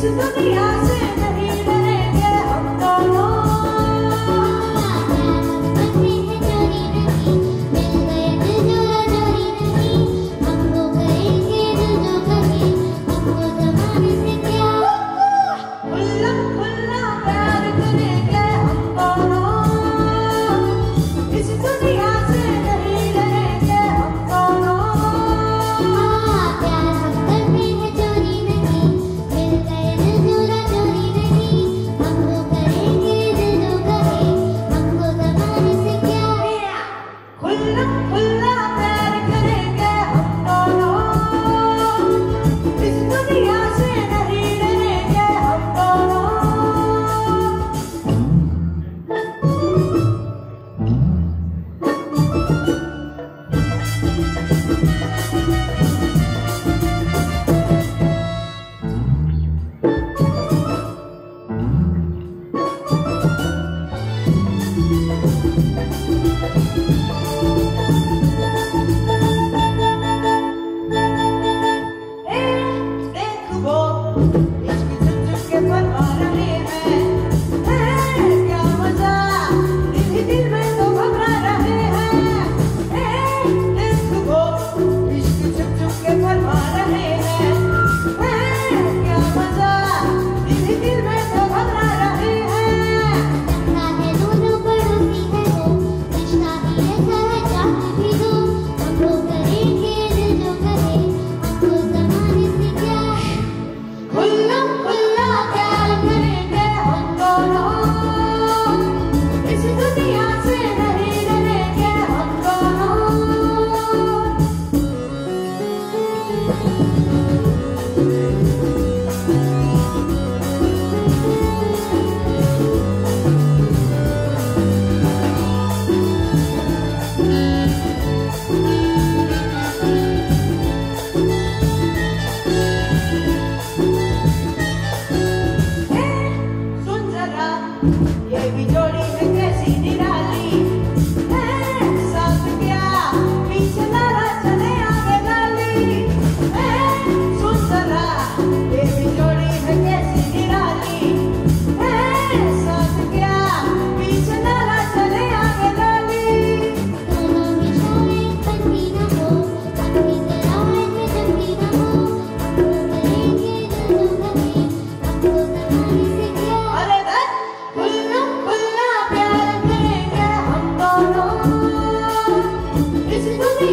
to the Thank you.